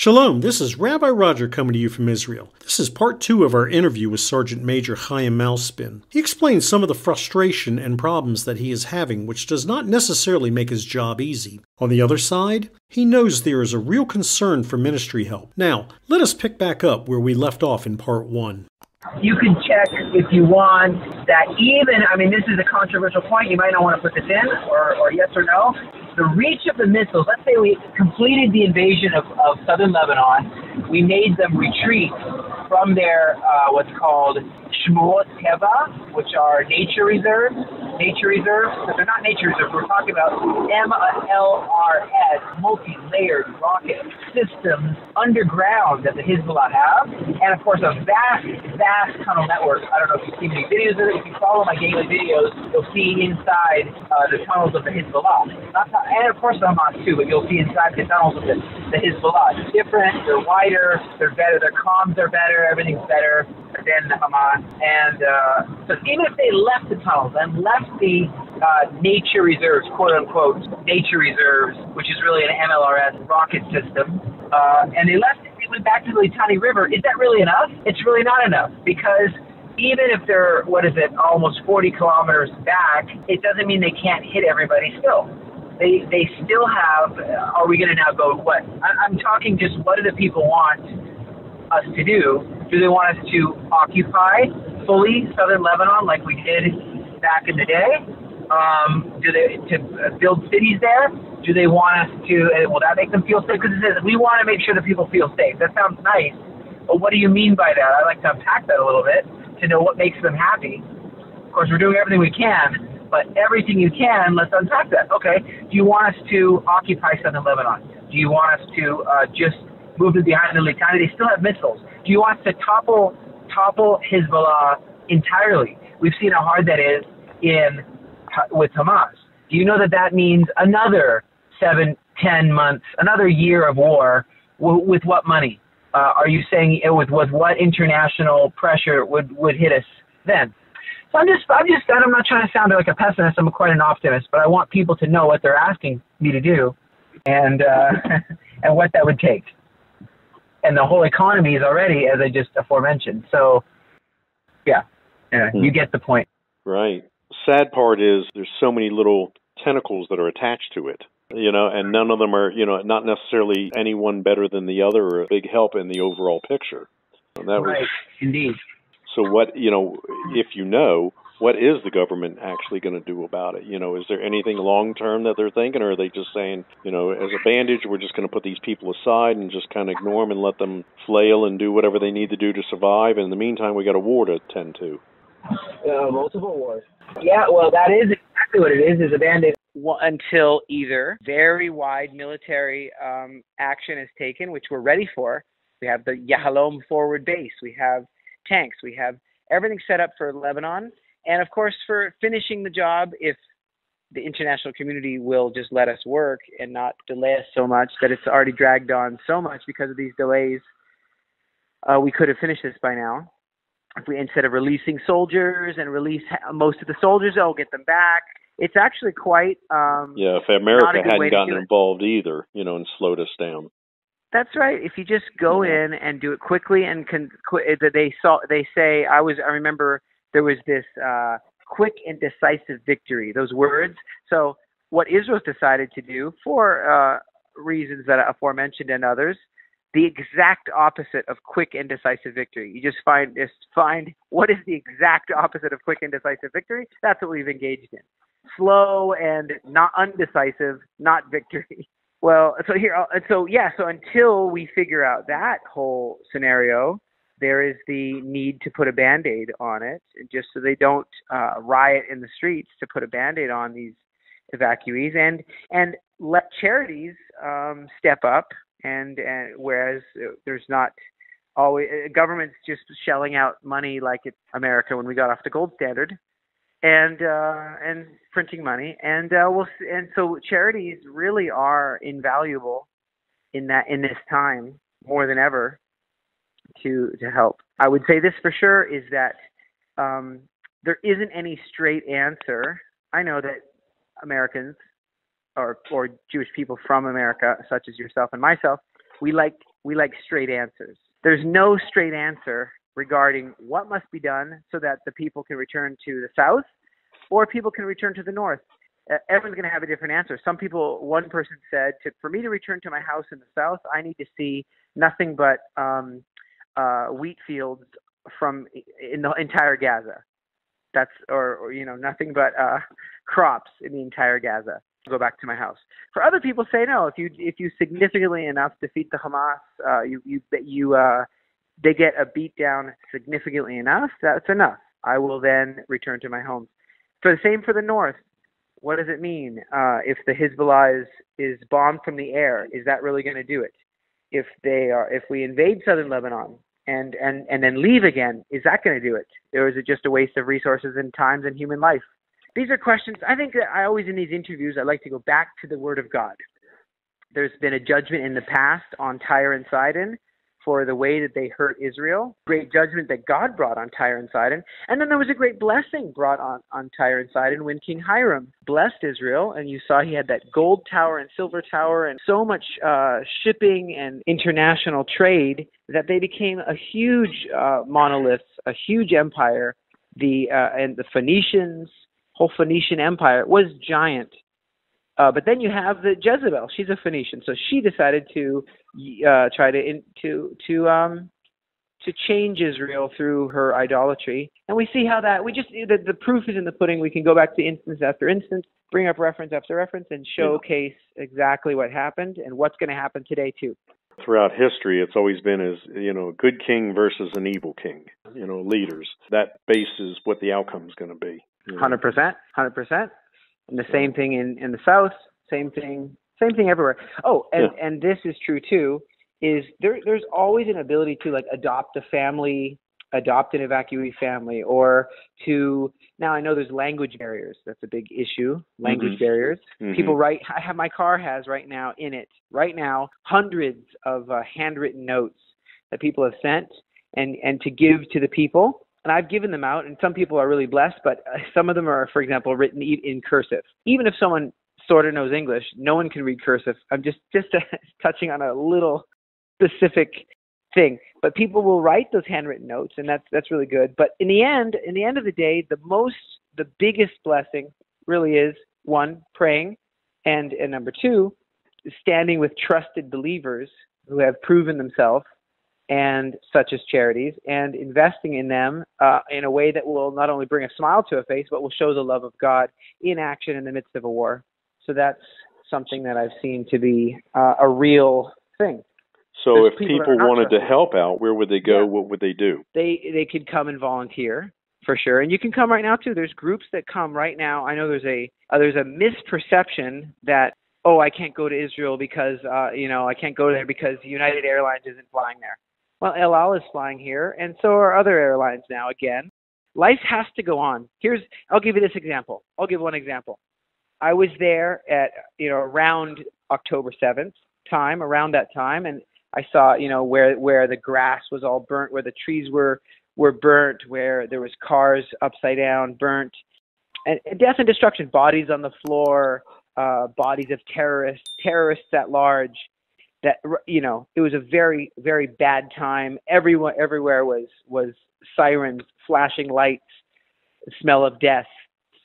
Shalom, this is Rabbi Roger coming to you from Israel. This is part two of our interview with Sergeant Major Chaim Malespin. He explains some of the frustration and problems that he is having, which does not necessarily make his job easy. On the other side, he knows there is a real concern for ministry help. Now, let us pick back up where we left off in part one. You can check if you want that even, I mean, this is a controversial point. You might not want to put this in, or, or yes or no the reach of the missiles, let's say we completed the invasion of, of southern Lebanon, we made them retreat from their uh, what's called Shmurot Teva, which are nature reserves. Nature reserves, but they're not nature reserves. We're talking about MLRS, multi-layered rocket systems underground that the Hezbollah have, and of course a vast, vast tunnel network. I don't know if you've seen any videos of it. If you follow my daily videos, you'll see inside uh, the tunnels of the Hezbollah. And of course the Hamas too, but you'll see inside the tunnels of the, the Hezbollah. It's different. They're wider. They're better. Their comms are better. Everything's better the Hamas. And uh, so even if they left the tunnels and left the uh, nature reserves, quote unquote, nature reserves, which is really an MLRS rocket system, uh, and they left it, they went back to the Litani River, is that really enough? It's really not enough because even if they're, what is it, almost 40 kilometers back, it doesn't mean they can't hit everybody still they they still have. Are we going to now go what? I'm talking just what do the people want us to do? Do they want us to occupy fully southern Lebanon like we did back in the day? Um, do they to build cities there? Do they want us to? Will that make them feel safe? Because it says we want to make sure that people feel safe. That sounds nice, but what do you mean by that? I'd like to unpack that a little bit to know what makes them happy. Of course, we're doing everything we can, but everything you can, let's unpack that. Okay, do you want us to occupy southern Lebanon? Do you want us to uh, just move to behind the Litani? They still have missiles. Do you want to topple topple Hezbollah entirely? We've seen how hard that is in with Hamas. Do you know that that means another seven, ten months, another year of war? W- with what money? Uh, are you saying it with with what international pressure would would hit us then? So I'm just, I'm just, I'm not trying to sound like a pessimist. I'm quite an optimist, but I want people to know what they're asking me to do, and uh, and what that would take. And the whole economy is already, as I just aforementioned. So, yeah, yeah hmm. you get the point. Right. Sad part is there's so many little tentacles that are attached to it you know, and none of them are, you know, not necessarily any one better than the other or a big help in the overall picture. And that right, was, indeed. So what you know, if you know, what is the government actually going to do about it? You know, is there anything long term that they're thinking, or are they just saying, you know, as a bandage, we're just going to put these people aside and just kind of ignore them and let them flail and do whatever they need to do to survive? And in the meantime, we got a war to tend to. Uh, multiple wars. Yeah, well, that is exactly what it is. Is a band-aid until either very wide military um, action is taken, which we're ready for. We have the Yahalom forward base. We have tanks. We have everything set up for Lebanon, and of course for finishing the job if the international community will just let us work and not delay us so much that it's already dragged on so much because of these delays. Uh, we could have finished this by now. If we instead of releasing soldiers and release most of the soldiers, oh, get them back. It's actually quite. Um, yeah, if America hadn't gotten involved either, you know, and slowed us down. That's right. If you just go in and do it quickly and can, they saw they say I was I remember there was this uh, quick and decisive victory. Those words. So what Israel's decided to do for uh, reasons that are aforementioned and others, the exact opposite of quick and decisive victory. You just find just find what is the exact opposite of quick and decisive victory. That's what we've engaged in. Slow and not undecisive, not victory. Well, so here, uh, so yeah, so until we figure out that whole scenario, there is the need to put a band-aid on it, just so they don't uh, riot in the streets. To put a band-aid on these evacuees, and and let charities um, step up, and and whereas uh, there's not always uh, governments just shelling out money like it's America when we got off the gold standard and uh, and printing money, and uh, we'll and so charities really are invaluable in that in this time more than ever to to help. I would say this for sure is that um, there isn't any straight answer. I know that Americans or or Jewish people from America, such as yourself and myself, we like we like straight answers. There's no straight answer regarding what must be done so that the people can return to the south or people can return to the north. Uh, everyone's going to have a different answer. Some people, one person said, to, for me to return to my house in the south, I need to see nothing but um, uh, wheat fields from in the entire Gaza. That's or, or you know nothing but uh, crops in the entire Gaza. Go back to my house. For other people, say no. If you if you significantly enough defeat the Hamas, uh, you you you uh, they get a beat down significantly enough. That's enough. I will then return to my home. For the same for the north. What does it mean uh, if the Hezbollah is, is bombed from the air? Is that really going to do it? If they are, if we invade southern Lebanon and and and then leave again, is that going to do it, or is it just a waste of resources and times and human life? These are questions. I think that I always in these interviews I like to go back to the Word of God. There's been a judgment in the past on Tyre and Sidon for the way that they hurt Israel, great judgment that God brought on Tyre and Sidon, and then there was a great blessing brought on, on Tyre and Sidon when King Hiram blessed Israel, and you saw he had that gold tower and silver tower and so much uh, shipping and international trade that they became a huge uh, monolith, a huge empire. The uh, and the Phoenicians, whole Phoenician empire was giant. Uh, but then you have the Jezebel. She's a Phoenician, so she decided to uh, try to in, to to um to change Israel through her idolatry, and we see how that we just the, the proof is in the pudding. We can go back to instance after instance, bring up reference after reference, and showcase exactly what happened and what's going to happen today too. Throughout history, it's always been as you know, a good king versus an evil king. You know, leaders that bases what the outcome is going to be. Hundred percent, hundred percent. And the same thing in in the South. Same thing. Same thing everywhere. Oh, and yeah. and this is true too. Is there there's always an ability to like adopt a family, adopt an evacuee family, or to now I know there's language barriers. That's a big issue. Language mm-hmm. barriers. Mm-hmm. People write. I have my car has right now in it right now hundreds of uh, handwritten notes that people have sent and and to give to the people and I've given them out, and some people are really blessed, but uh, some of them are, for example, written in cursive. Even if someone sort of knows English, no one can read cursive. I'm just just touching on a little specific thing, but people will write those handwritten notes, and that's that's really good. But in the end, in the end of the day, the most, the biggest blessing really is one praying, and and number two, standing with trusted believers who have proven themselves and such as charities and investing in them uh, in a way that will not only bring a smile to a face but will show the love of God in action in the midst of a war. So that's something that I've seen to be uh, a real thing. So There's if people, people wanted to help out, where would they go? Yeah. What would they do? They they could come and volunteer for sure, and you can come right now too. There's groups that come right now. I know there's a uh, there's a misperception that oh I can't go to Israel because uh, you know I can't go there because United Airlines isn't flying there. Well, El Al is flying here, and so are other airlines now. Again, life has to go on. Here's I'll give you this example. I'll give one example. I was there at you know around October 7th time, around that time, and I saw you know where where the grass was all burnt, where the trees were were burnt, where there was cars upside down, burnt, and, and death and destruction, bodies on the floor, uh, bodies of terrorists, terrorists at large. That you know, it was a very very bad time. Everyone everywhere was was sirens, flashing lights, smell of death,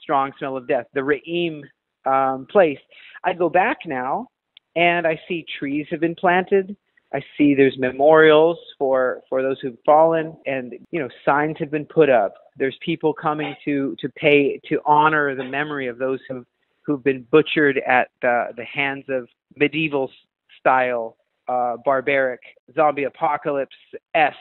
strong smell of death. The Re'im um, place. I go back now and I see trees have been planted. I see there's memorials for for those who've fallen, and you know signs have been put up. There's people coming to to pay to honor the memory of those who've who've been butchered at the the hands of medieval style, uh, barbaric zombie apocalypse esque,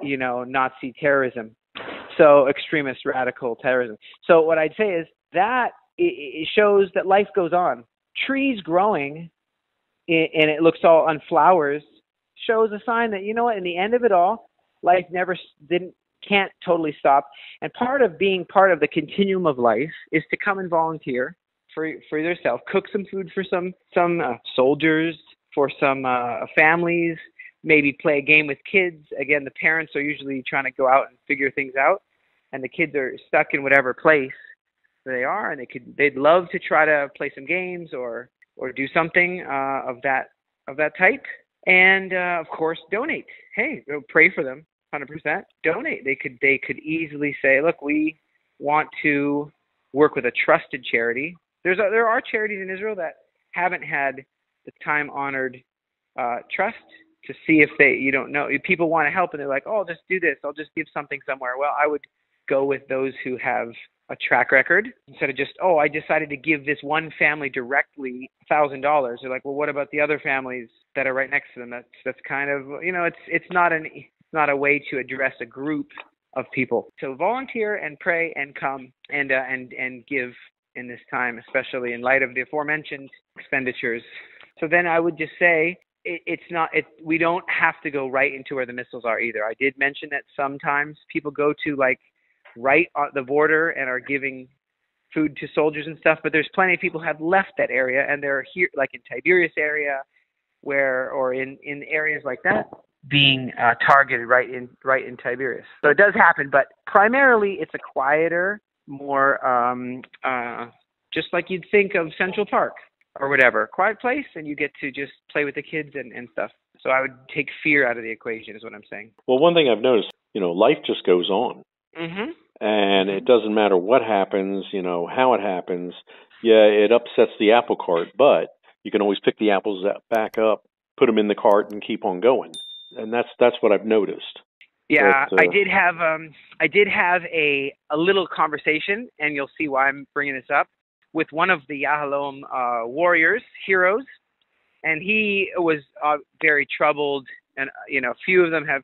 you know, Nazi terrorism. So extremist radical terrorism. So what I'd say is that it, shows that life goes on. Trees growing, and it looks all on flowers, shows a sign that you know what. In the end of it all, life never didn't can't totally stop. And part of being part of the continuum of life is to come and volunteer for for yourself, cook some food for some some uh, soldiers, for some uh, families, maybe play a game with kids. Again, the parents are usually trying to go out and figure things out, and the kids are stuck in whatever place they are, and they could they'd love to try to play some games or or do something uh, of that of that type. and uh, of course donate. Hey, pray for them, hundred percent. Donate. They could they could easily say, look, we want to work with a trusted charity. There's a, there are charities in Israel that haven't had the time honored uh, trust to see if they you don't know people want to help and they're like oh I'll just do this I'll just give something somewhere. Well, I would go with those who have a track record instead of just oh I decided to give this one family directly thousand dollars. They're like well what about the other families that are right next to them? That's that's kind of you know it's it's not an it's not a way to address a group of people. So volunteer and pray and come and uh, and and give in this time, especially in light of the aforementioned expenditures. So then I would just say it, it's not it we don't have to go right into where the missiles are either. I did mention that sometimes people go to like right on the border and are giving food to soldiers and stuff, but there's plenty of people have left that area and they're here like in Tiberias area where or in in areas like that being uh, targeted right in right in Tiberias. So it does happen, but primarily it's a quieter, more um, uh, just like you'd think of Central Park or whatever, quiet place, and you get to just play with the kids and, and stuff. So I would take fear out of the equation, is what I'm saying. Well, one thing I've noticed, you know, life just goes on. Mm-hmm. And it doesn't matter what happens, you know, how it happens. Yeah, it upsets the apple cart, but you can always pick the apples back up, put them in the cart, and keep on going. And that's that's what I've noticed. Yeah, but, uh, I did have um I did have a a little conversation, and you'll see why I'm bringing this up with one of the Yahalom uh, warriors, heroes, and he was uh, very troubled. And uh, you know, a few of them have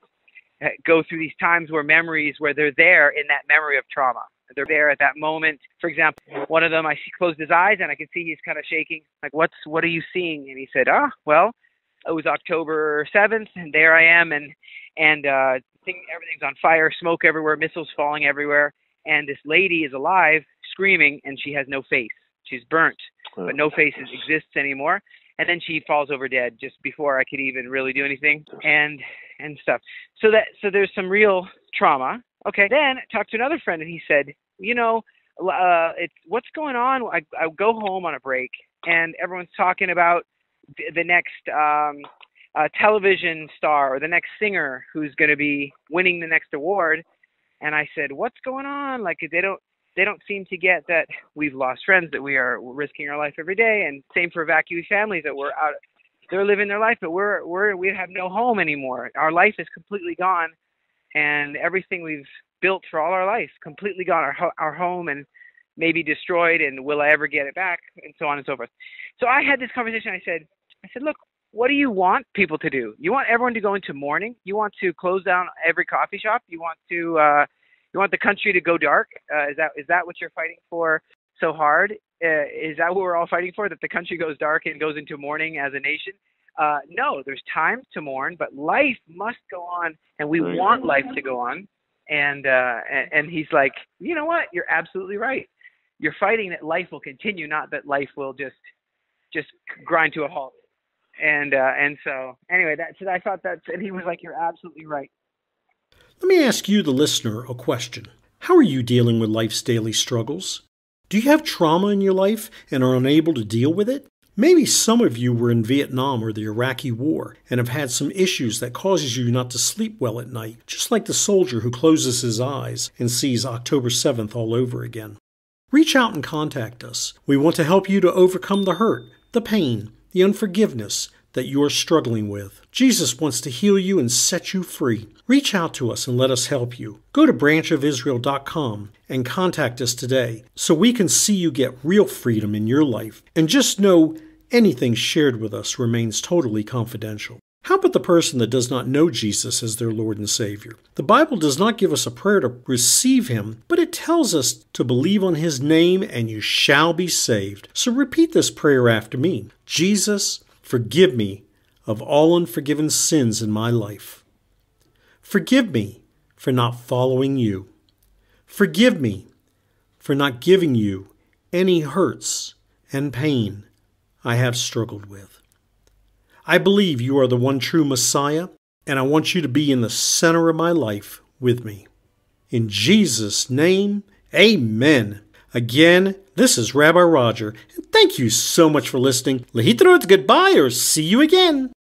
go through these times where memories where they're there in that memory of trauma. They're there at that moment. For example, one of them I closed his eyes and I could see he's kind of shaking. Like, what's what are you seeing? And he said, Ah, well, it was October seventh, and there I am, and and uh, thing, everything's on fire, smoke everywhere, missiles falling everywhere, and this lady is alive, screaming, and she has no face. She's burnt, but no face exists anymore. And then she falls over dead just before I could even really do anything, and and stuff. So that so there's some real trauma. Okay. Then I talked to another friend, and he said, you know, uh, it's what's going on. I I go home on a break, and everyone's talking about the next um, uh, television star or the next singer who's going to be winning the next award. And I said, "What's going on? Like they don't they don't seem to get that we've lost friends, that we are risking our life every day, and same for evacuee families that we're out. They're living their life, but we're we're we have no home anymore. Our life is completely gone, and everything we've built for all our life completely gone. Our our home and maybe destroyed, and will I ever get it back, and so on and so forth. So I had this conversation. I said, I said, look, what do you want people to do? You want everyone to go into mourning? You want to close down every coffee shop? You want to uh, you want the country to go dark? Uh, is that is that what you're fighting for so hard? Uh, is that what we're all fighting for? That the country goes dark and goes into mourning as a nation? Uh, no, there's time to mourn, but life must go on, and we want life to go on. And, uh, and and he's like, you know what? You're absolutely right. You're fighting that life will continue, not that life will just just grind to a halt and uh, and so anyway, that's I thought that, and he was like, "You're absolutely right." Let me ask you, the listener, a question. How are you dealing with life's daily struggles? Do you have trauma in your life and are unable to deal with it? Maybe some of you were in Vietnam or the Iraqi War and have had some issues that causes you not to sleep well at night, just like the soldier who closes his eyes and sees October 7th all over again. Reach out and contact us. We want to help you to overcome the hurt, the pain, the unforgiveness that you are struggling with. Jesus wants to heal you and set you free. Reach out to us and let us help you. Go to branchofisrael.com and contact us today so we can see you get real freedom in your life. And just know anything shared with us remains totally confidential. How about the person that does not know Jesus as their Lord and Savior? The Bible does not give us a prayer to receive Him, but it tells us to believe on His name and you shall be saved. So repeat this prayer after me Jesus, forgive me of all unforgiven sins in my life. Forgive me for not following you. Forgive me for not giving you any hurts and pain I have struggled with. I believe you are the one true Messiah, and I want you to be in the center of my life with me. In Jesus' name, amen. Again, this is Rabbi Roger, and thank you so much for listening. Lehitrot, goodbye, or see you again.